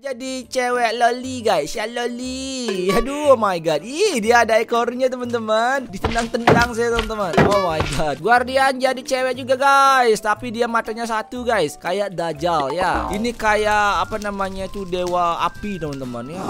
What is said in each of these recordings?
jadi cewek loli guys. Ya loli. Aduh oh my god. Ih dia ada ekornya teman-teman. Ditendang-tendang saya teman-teman. Oh my god. Guardian jadi cewek juga guys. Tapi dia matanya satu guys. Kayak dajjal ya. Ini kayak apa namanya tuh dewa api teman-teman ya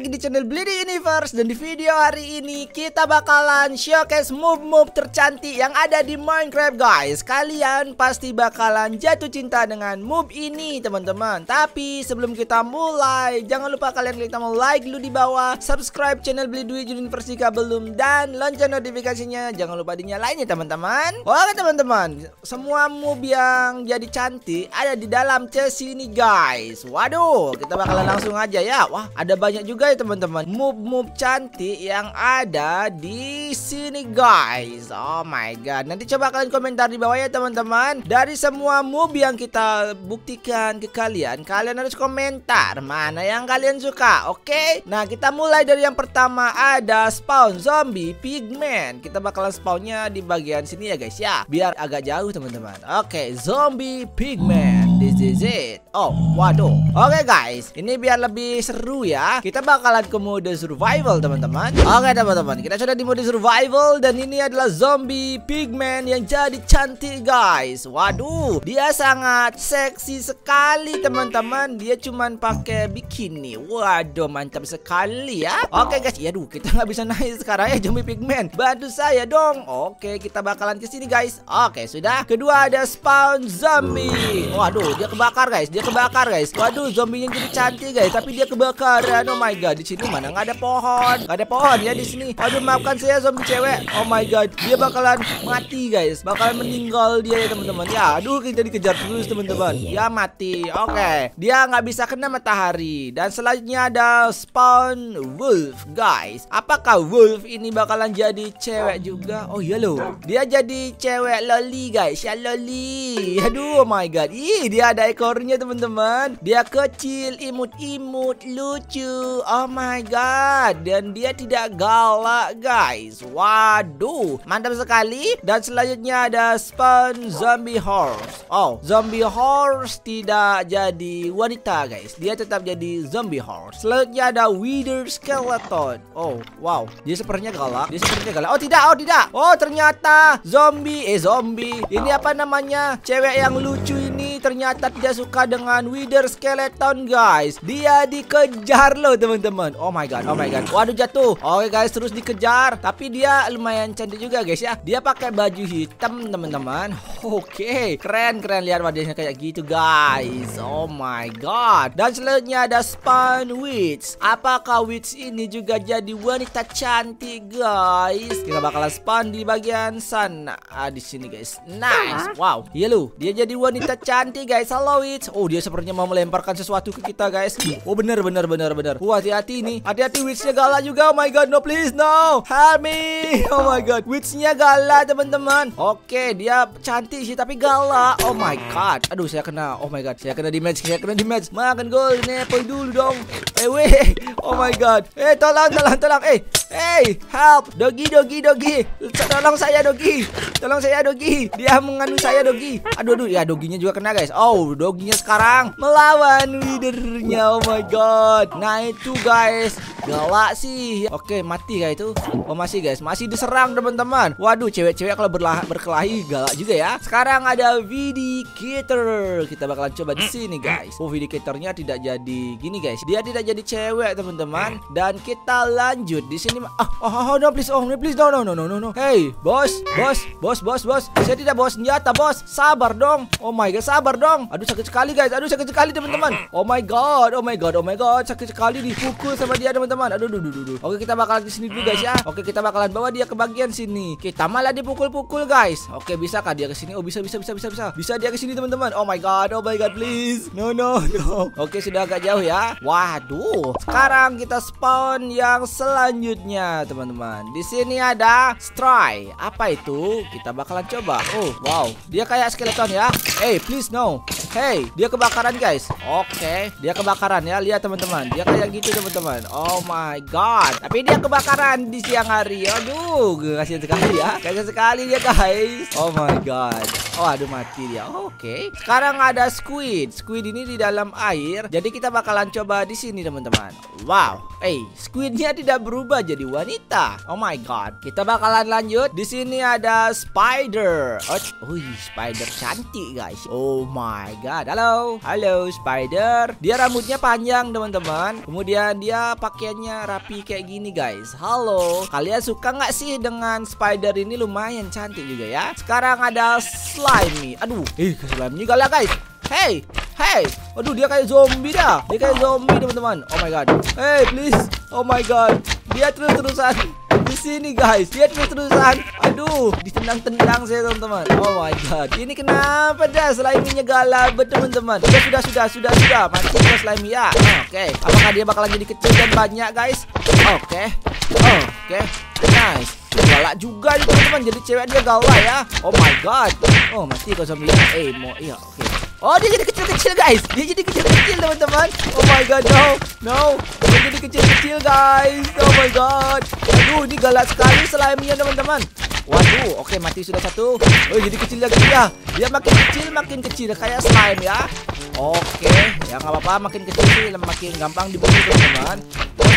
lagi di channel Bleedy Universe. Dan di video hari ini kita bakalan showcase move-move tercantik yang ada di Minecraft guys. Kalian pasti bakalan jatuh cinta dengan move ini teman-teman. Tapi sebelum kita mulai, jangan lupa kalian klik tombol like dulu di bawah Subscribe channel Bleedy Universe jika belum Dan lonceng notifikasinya. Jangan lupa dinyalain ya teman-teman. Oke teman-teman, semua move yang jadi cantik ada di dalam chest ini guys. Waduh, kita bakalan langsung aja ya. Wah, ada banyak juga teman-teman. Move-move cantik yang ada di sini guys. Oh my god. Nanti coba kalian komentar di bawah ya teman-teman. Dari semua move yang kita buktikan ke kalian, kalian harus komentar mana yang kalian suka. Oke? Okay? Nah, kita mulai dari yang pertama ada spawn zombie pigman. Kita bakalan spawnnya di bagian sini ya guys ya. Biar agak jauh teman-teman. Oke, okay, zombie pigman. It. Oh, waduh. Oke okay, guys, ini biar lebih seru ya. Kita bakalan ke mode survival teman-teman. Oke teman-teman, kita sudah di mode survival dan ini adalah zombie pigman yang jadi cantik guys. Waduh, dia sangat seksi sekali teman-teman. Dia cuman pakai bikini. Waduh, mantap sekali ya. Oke guys, ya duh kita nggak bisa naik sekarang ya zombie pigman. Bantu saya dong. Oke, kita bakalan ke sini guys. Oke, sudah. Kedua ada spawn zombie. Waduh, dia kebakar guys. Dia kebakar guys. Waduh zombinya jadi cantik guys. Tapi dia kebakaran. Oh my god di sini mana? Nggak ada pohon. Nggak ada pohon ya di sini. Waduh maafkan saya zombie cewek. Oh my god dia bakalan mati guys. Bakalan meninggal dia ya teman-teman. Ya aduh kita dikejar terus teman-teman. Ya mati. Oke okay. dia nggak bisa kena matahari. Dan selanjutnya ada spawn wolf guys. Apakah wolf ini bakalan jadi cewek juga? Oh iya loh. Dia jadi cewek loli guys. Ya loli. Aduh oh my god. Ih dia dia ada ekornya teman-teman. Dia kecil, imut-imut, lucu. Oh my god. Dan dia tidak galak guys. Waduh. Mantap sekali. Dan selanjutnya ada spawn zombie horse. Oh zombie horse tidak jadi wanita guys. Dia tetap jadi zombie horse. Selanjutnya ada wither skeleton. Oh wow. Dia sepertinya galak. Dia sepertinya galak. Oh tidak. Oh tidak. Oh ternyata zombie. Eh zombie. Ini apa namanya? Cewek yang lucu ini ternyata ternyata tidak suka dengan Wither Skeleton guys. Dia dikejar loh teman-teman. Oh my god, oh my god. Waduh jatuh. Oke guys terus dikejar. Tapi dia lumayan cantik juga guys ya. Dia pakai baju hitam teman-teman. Oke keren keren. Lihat wajahnya kayak gitu guys. Oh my god. Dan selanjutnya ada Spawn Witch. Apakah Witch ini juga jadi wanita cantik guys? Kita bakalan spawn di bagian sana ah, Di sini guys. Nice. Wow. Iya loh Dia jadi wanita cantik guys guys Halo Witch Oh dia sepertinya mau melemparkan sesuatu ke kita guys. Oh bener bener bener bener Wah hati-hati nih Hati-hati Witchnya galak juga. Oh my god no please no. Help me. Oh my god Witchnya galak teman-teman. Oke dia cantik sih tapi galak Oh my god. Aduh saya kena. Oh my god Saya kena damage Saya kena damage. Makan gold apple dulu dong. Eh weh. Oh my god. Eh tolong tolong tolong. Eh Hey, help, Dogi, Dogi, Dogi, tolong saya Dogi, tolong saya Dogi, dia menganu saya Dogi. Aduh, aduh, ya Doginya juga kena guys. Oh, Doginya sekarang melawan leadernya. Oh my god. Nah itu guys, galak sih. Oke, mati guys itu. Oh masih guys, masih diserang teman-teman. Waduh, cewek-cewek kalau berkelahi galak juga ya. Sekarang ada Vindicator. Kita bakalan coba di sini guys. Oh, Vindicatornya tidak jadi gini guys. Dia tidak jadi cewek teman-teman. Dan kita lanjut di sini oh, oh, oh, no please, oh, no please, no, no, no, no, no, no. Hey, bos, bos, bos, bos, bos. Saya tidak bawa senjata, bos. Sabar dong. Oh my god, sabar dong. Aduh sakit sekali guys. Aduh sakit sekali teman-teman. Oh my god, oh my god, oh my god, sakit sekali dipukul sama dia teman-teman. Aduh, aduh, aduh, aduh. Oke, kita bakalan di sini dulu guys ya. Oke, kita bakalan bawa dia ke bagian sini. Kita malah dipukul-pukul guys. Oke, bisa kah dia ke sini? Oh, bisa, bisa, bisa, bisa, bisa. Bisa dia ke sini teman-teman. Oh my god, oh my god, please. No, no, no. Oke, sudah agak jauh ya. Waduh. Sekarang kita spawn yang selanjutnya, teman-teman. Di sini ada Stray. Apa itu? Kita bakalan coba. Oh, wow. Dia kayak skeleton ya. Hey, please no. Hey, dia kebakaran guys. Oke, dia kebakaran ya. Lihat teman-teman. Dia kayak gitu teman-teman. Oh my god. Tapi dia kebakaran di siang hari. Aduh, kasihan sekali ya. Kasihan sekali dia guys. Oh my god. Oh, aduh mati dia. Oke. Sekarang ada squid. Squid ini di dalam air. Jadi kita bakalan coba di sini teman-teman. Wow. Eh, hey, squidnya tidak berubah jadi wanita. Oh my god. Kita bakalan lanjut. Di sini ada spider. Oh, wih, spider cantik guys. Oh my god. Halo. Halo Spider. Dia rambutnya panjang teman-teman. Kemudian dia pakaiannya rapi kayak gini guys. Halo. Kalian suka nggak sih dengan Spider ini lumayan cantik juga ya. Sekarang ada Slimy. Aduh. Eh Slimy galak guys. Hey, hey, aduh dia kayak zombie dah. Dia kayak zombie teman-teman. Oh my god. Hey, please. Oh my god. Dia terus-terusan sini guys. Dia terus-terusan. Aduh, ditendang-tendang saya teman-teman. Oh my god. Ini kenapa dah slime-nya galak teman-teman? Sudah, sudah, sudah, sudah, sudah. Mati ya slime ya. Oke. Okay. Apakah dia bakalan jadi kecil dan banyak guys? Oke. Okay. Oke. Okay. Nice. Galak juga teman-teman. Jadi cewek dia galak ya. Oh my god. Oh mati kau zombie. Eh mau iya oke. Oh dia jadi kecil-kecil guys. Dia jadi kecil-kecil teman-teman. Oh my god no No. Dia jadi kecil-kecil guys. Oh my god. Aduh ini galak sekali slime-nya teman-teman. Waduh oke okay, mati sudah satu. Oh jadi kecil lagi ya. Dia makin kecil makin kecil. Kayak slime ya. Oke okay. Ya nggak apa-apa. Makin kecil Makin gampang dibunuh teman-teman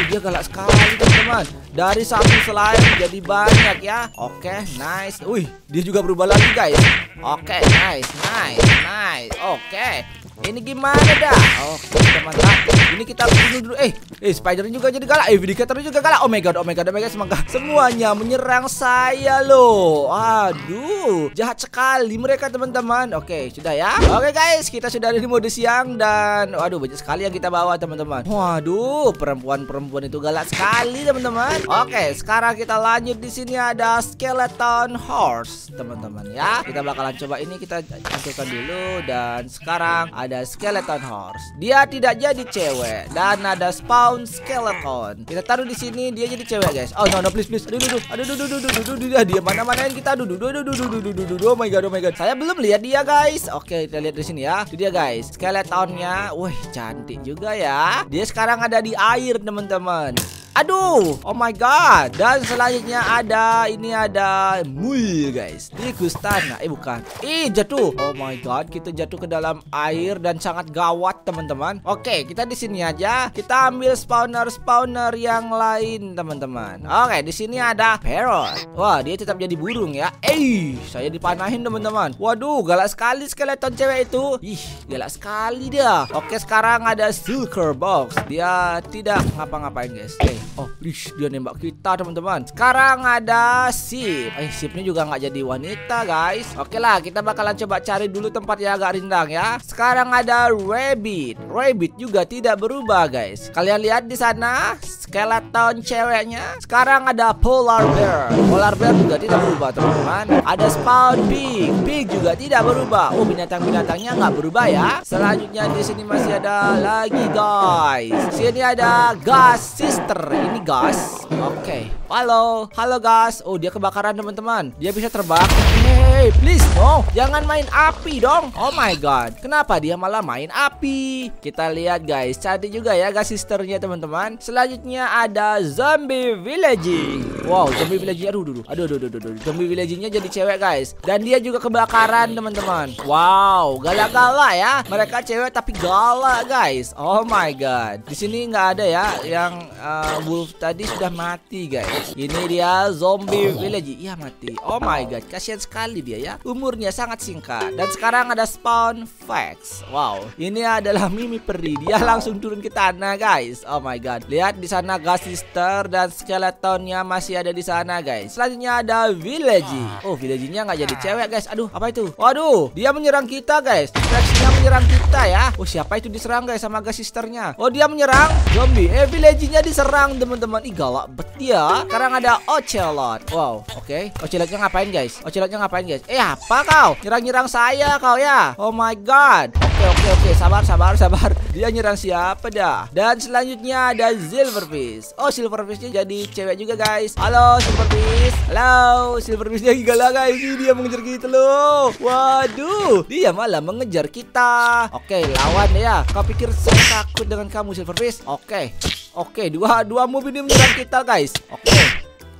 Waduh dia galak sekali teman-teman. Dari satu slime jadi banyak ya. Oke okay, nice. Wih dia juga berubah lagi guys. Oke okay, nice nice nice. Oke. okay. Ini gimana dah? Oke, okay, mantap. Ini kita bunuh dulu. Eh, eh spider juga jadi galak. Eh, Vindicator juga galak. Oh my god, oh my god, oh my god. Semoga semuanya menyerang saya loh. Aduh, jahat sekali mereka teman-teman. Oke, sudah ya. Oke guys, kita sudah ada di mode siang dan waduh banyak sekali yang kita bawa teman-teman. Waduh, perempuan-perempuan itu galak sekali teman-teman. Oke, sekarang kita lanjut di sini ada skeleton horse teman-teman ya. Kita bakalan coba ini kita hancurkan dulu dan sekarang ada ada skeleton horse. Dia tidak jadi cewek dan ada spawn skeleton. Kita taruh di sini dia jadi cewek guys. Oh no no please please. Aduh aduh aduh aduh aduh aduh aduh dia dia mana manain kita aduh aduh aduh aduh aduh aduh aduh oh my god oh my god. Saya belum lihat dia guys. Oke kita lihat di sini ya. Itu dia guys. Skeletonnya, wih cantik juga ya. Dia sekarang ada di air teman-teman. Aduh, oh my god. Dan selanjutnya ada ini ada mul guys. Tikus tanah. Eh bukan. Ih jatuh. Oh my god, kita jatuh ke dalam air dan sangat gawat teman-teman. Oke, kita di sini aja. Kita ambil spawner-spawner yang lain teman-teman. Oke, di sini ada parrot. Wah, dia tetap jadi burung ya. Eh, saya dipanahin teman-teman. Waduh, galak sekali skeleton cewek itu. Ih, galak sekali dia. Oke, sekarang ada silker box. Dia tidak ngapa-ngapain guys. Eh, Oh, lish, dia nembak kita teman-teman. Sekarang ada sip. Eh, sipnya juga nggak jadi wanita guys. Oke lah, kita bakalan coba cari dulu tempat yang agak rindang ya. Sekarang ada rabbit. Rabbit juga tidak berubah guys. Kalian lihat di sana skeleton ceweknya. Sekarang ada polar bear. Polar bear juga tidak berubah teman-teman. Ada spawn pig. Pig juga tidak berubah. Oh, binatang-binatangnya nggak berubah ya. Selanjutnya di sini masih ada lagi guys. Sini ada gas sister ini gas. Oke. Okay. Halo, halo gas. Oh, dia kebakaran teman-teman. Dia bisa terbang. Hey, please no, jangan main api dong. Oh my god, kenapa dia malah main api? Kita lihat guys, cantik juga ya gas sisternya teman-teman. Selanjutnya ada zombie villaging. Wow, zombie villaging. Aduh, aduh, aduh, aduh, aduh, aduh. Zombie villagingnya jadi cewek guys. Dan dia juga kebakaran teman-teman. Wow, galak-galak ya. Mereka cewek tapi galak guys. Oh my god. Di sini nggak ada ya yang uh, wolf tadi sudah mati guys. Ini dia zombie village. Iya mati. Oh my god, kasihan sekali dia ya. Umurnya sangat singkat. Dan sekarang ada spawn facts. Wow, ini adalah Mimi peri. Dia langsung turun ke tanah guys. Oh my god. Lihat di sana gas sister dan skeletonnya masih ada di sana guys. Selanjutnya ada village. Oh, village-nya nggak jadi cewek guys. Aduh, apa itu? Waduh, dia menyerang kita guys. Flexnya menyerang kita ya. Oh, siapa itu diserang guys sama gas sisternya? Oh, dia menyerang zombie. Eh, village-nya diserang teman-teman. Ih, galak bet ya. Sekarang ada Ocelot. Wow, oke. Okay. Ocelotnya ngapain guys? Ocelotnya ngapain guys? Eh, apa kau? Nyerang-nyerang saya kau ya? Oh my god. Oke, okay, oke, okay, oke. Okay. Sabar, sabar, sabar. Dia nyerang siapa dah? Dan selanjutnya ada Silverfish. Oh, Silverfishnya jadi cewek juga guys. Halo, Silverfish. Halo, Silverfishnya gila guys. Dia mengejar kita loh. Waduh, dia malah mengejar kita. Oke, lawan ya. Kau pikir saya takut dengan kamu Silverfish? Oke. Oke, dua dua mobil ini menyerang kita, guys. Oke.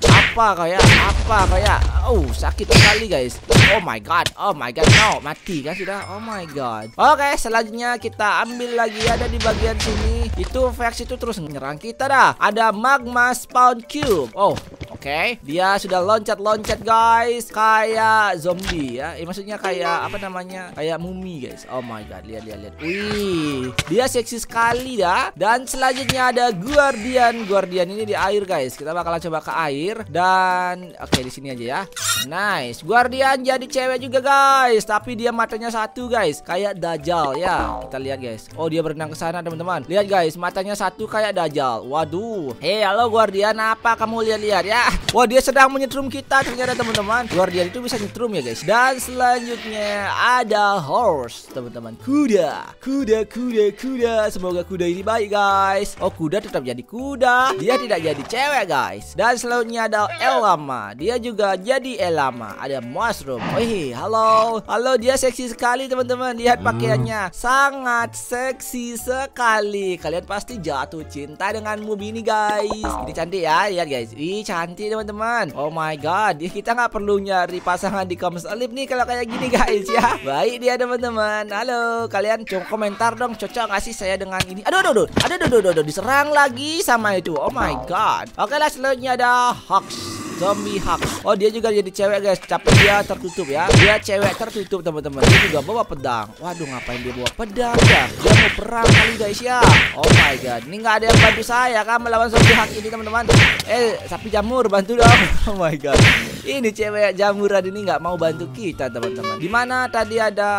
Apa kayak? Apa kayak? Oh, sakit sekali, guys. Oh my god. Oh my god. No, mati kan sudah. Oh my god. Oke, selanjutnya kita ambil lagi ada di bagian sini. Itu Vex itu terus menyerang kita dah. Ada magma spawn cube. Oh, Oke, okay. dia sudah loncat-loncat guys, kayak zombie ya. Eh, maksudnya kayak apa namanya? Kayak mumi guys. Oh my god, lihat lihat lihat. Wih, dia seksi sekali dah. Dan selanjutnya ada guardian. Guardian ini di air guys. Kita bakalan coba ke air dan oke okay, di sini aja ya. Nice. Guardian jadi cewek juga guys, tapi dia matanya satu guys, kayak dajal ya. Kita lihat guys. Oh, dia berenang ke sana teman-teman. Lihat guys, matanya satu kayak dajal. Waduh. Hei, halo Guardian, apa kamu lihat-lihat ya? Wah dia sedang menyetrum kita ternyata teman-teman. Guardian itu bisa nyetrum ya guys. Dan selanjutnya ada horse teman-teman. Kuda. Kuda kuda kuda. Semoga kuda ini baik guys. Oh kuda tetap jadi kuda. Dia tidak jadi cewek guys. Dan selanjutnya ada Elama. Dia juga jadi Elama. Ada mushroom. Wih halo. Halo dia seksi sekali teman-teman. Lihat pakaiannya. Sangat seksi sekali Kalian pasti jatuh cinta dengan movie ini guys. Ini cantik ya Lihat guys. Ih cantik teman-teman. Oh my god Kita nggak perlu nyari pasangan di comments Alip nih kalau kayak gini guys ya. Baik dia teman-teman. Halo Kalian coba komentar dong Cocok nggak sih saya dengan ini? Aduh aduh aduh Aduh aduh aduh, aduh. Diserang lagi sama itu. Oh my god. Oke lah selanjutnya ada Hawks Zombie Hawk Oh dia juga jadi cewek guys. Tapi dia tertutup ya. Dia cewek tertutup teman-teman. Dia juga bawa pedang. Waduh ngapain dia bawa pedang ya? Dia mau perang kali guys ya. Oh my god. Ini nggak ada yang bantu saya kan Melawan zombie Hawk ini teman-teman. Eh sapi jamur bantu dong. Oh my god Ini cewek jamuran ini nggak mau bantu kita teman-teman. Di mana tadi ada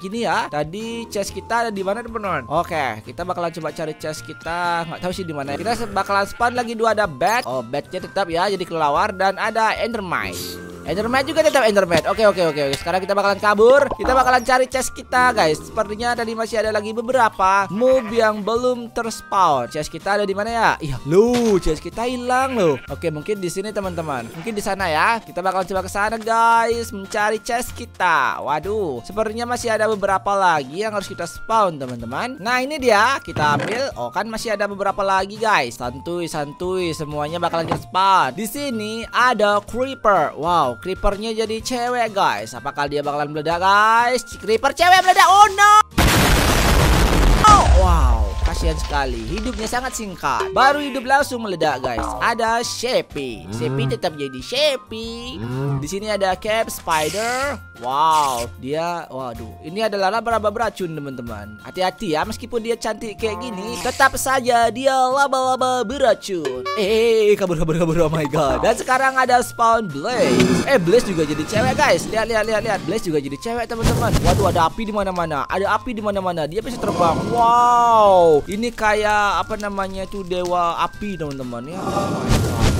Gini ya? Tadi chest kita ada di mana teman-teman? Oke kita bakalan coba cari chest kita. Nggak tahu sih di mana. Kita bakalan spawn lagi dua ada bed Oh bednya tetap ya jadi kelelawar. Dan ada Endermite. Enderman juga tetap Enderman. Oke oke oke oke. Sekarang kita bakalan kabur. Kita bakalan cari chest kita, guys. Sepertinya tadi masih ada lagi beberapa mob yang belum terspawn. Chest kita ada di mana ya? Iya, lu chest kita hilang loh. Oke, mungkin di sini teman-teman. Mungkin di sana ya. Kita bakalan coba ke sana, guys, mencari chest kita. Waduh, sepertinya masih ada beberapa lagi yang harus kita spawn, teman-teman. Nah, ini dia. Kita ambil. Oh, kan masih ada beberapa lagi, guys. Santuy, santuy. Semuanya bakalan kita spawn. Di sini ada creeper. Wow, creepernya jadi cewek guys. Apakah dia bakalan meledak guys? Creeper cewek meledak. Oh no! Oh wow kasihan sekali. Hidupnya sangat singkat. Baru hidup langsung meledak guys. Ada Sheppy Sheppy tetap jadi Sheppy Di sini ada Cap Spider. Wow Dia Waduh. Ini adalah laba-laba beracun teman-teman. Hati-hati ya Meskipun dia cantik kayak gini Tetap saja dia laba-laba beracun. Eh kabur kabur kabur. Oh my god. Dan sekarang ada spawn Blaze. Eh Blaze juga jadi cewek guys. Lihat lihat lihat lihat. Blaze juga jadi cewek teman-teman. Waduh ada api di mana-mana. Ada api di mana-mana. Dia bisa terbang. Wow Ini kayak apa namanya tuh dewa api teman-teman ya.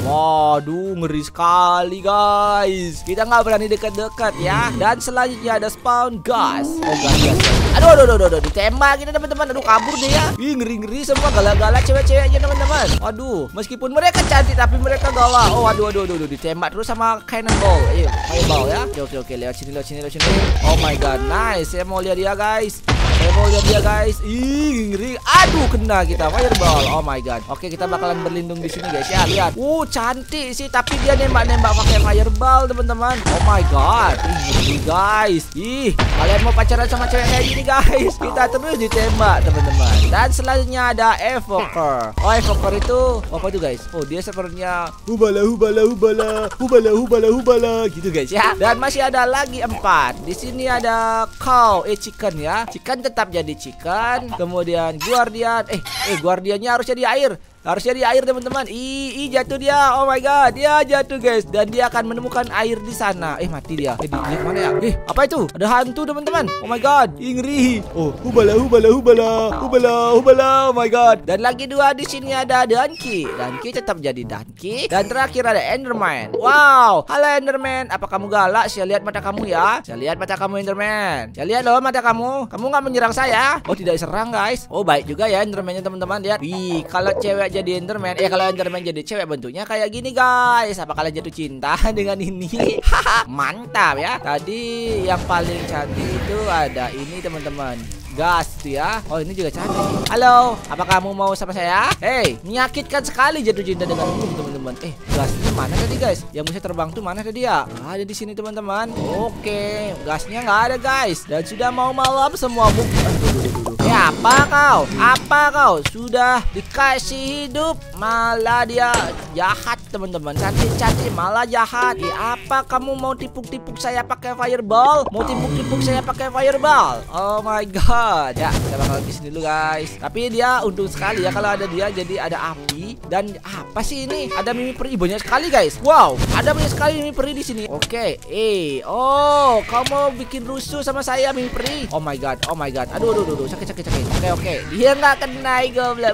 Waduh ngeri sekali guys. Kita nggak berani dekat-dekat ya. Dan selanjutnya ada spawn gas. Oh gas gas, Aduh aduh aduh aduh Ditembak kita teman-teman. Aduh kabur deh ya Ih ngeri-ngeri semua. Galak-galak cewek-ceweknya teman-teman. Waduh Meskipun mereka cantik tapi mereka galak Oh aduh aduh aduh, aduh. Ditembak terus sama cannonball. Ayo fireball ya. Oke oke oke. Lewat sini lewat sini lewat sini. Oh my god nice. Saya mau lihat dia guys Saya mau lihat dia guys. Ih, ngeri. Aduh, kena kita fireball. Oh my god. Oke, kita bakalan berlindung di sini guys ya. Lihat. Uh, cantik sih, tapi dia nembak-nembak pakai fireball, teman-teman. Oh my god. Ih, guys. Ih, kalian mau pacaran sama cewek kayak gini guys? Kita terus ditembak, teman-teman. Dan selanjutnya ada evoker. Oh, evoker itu apa itu guys? Oh, dia sepertinya hubala hubala hubala hubala hubala hubala gitu guys ya. Dan masih ada lagi empat. Di sini ada cow, eh chicken ya. Chicken tetap jadi chicken. Kemudian guardian, eh eh guardiannya harus jadi air. Harusnya di air teman-teman. Ih, ih jatuh dia. Oh my god, dia jatuh guys. Dan dia akan menemukan air di sana. Eh mati dia. Eh di, mana ya? Eh apa itu? Ada hantu teman-teman. Oh my god, ih, ngeri. Oh hubala hubala hubala hubala hubala. Oh my god. Dan lagi dua di sini ada Donkey. Donkey tetap jadi Donkey. Dan terakhir ada Enderman. Wow, halo Enderman. Apa kamu galak? Saya lihat mata kamu ya. Saya lihat mata kamu Enderman. Saya lihat loh mata kamu. Kamu nggak menyerang saya? Oh tidak serang guys. Oh baik juga ya Endermannya teman-teman. Lihat. Wih, kalau cewek jadi Enderman. Eh kalau Enderman jadi cewek bentuknya kayak gini guys. Apa kalian jatuh cinta dengan ini? Mantap ya. Tadi yang paling cantik itu ada ini teman-teman. Gas ya. Oh ini juga cantik. Halo apa kamu mau sama saya? Hei menyakitkan sekali jatuh cinta dengan umum teman-teman. Eh gasnya mana tadi guys? Yang bisa terbang tuh mana tadi ya? Ada di sini teman-teman. Oke gasnya nggak ada guys. Dan sudah mau malam semua Ya apa kau? Apa kau? Sudah dikasih hidup Malah dia jahat teman-teman. Cantik-cantik malah jahat. Ya apa kamu mau tipuk-tipuk saya pakai fireball? Mau tipuk-tipuk saya pakai fireball? Oh my god. Ya kita bakal sini dulu guys. Tapi dia untung sekali ya kalau ada dia jadi ada api. Dan apa sih ini? Ada mimi peri. Banyak sekali guys. Wow ada banyak sekali mimi peri di sini. Oke okay. eh. Oh kamu mau bikin rusuh sama saya mimi peri? Oh my god oh my god. Aduh aduh aduh, sakit sakit sakit. Oke okay, oke. Okay. dia nggak kena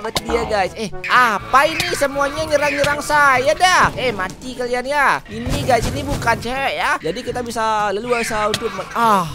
buat dia guys. Eh apa ini? Semuanya nyerang nyerang saya ya? Eh mati kalian ya? Ini guys ini bukan cewek ya. Jadi kita bisa leluasa untuk men Ah.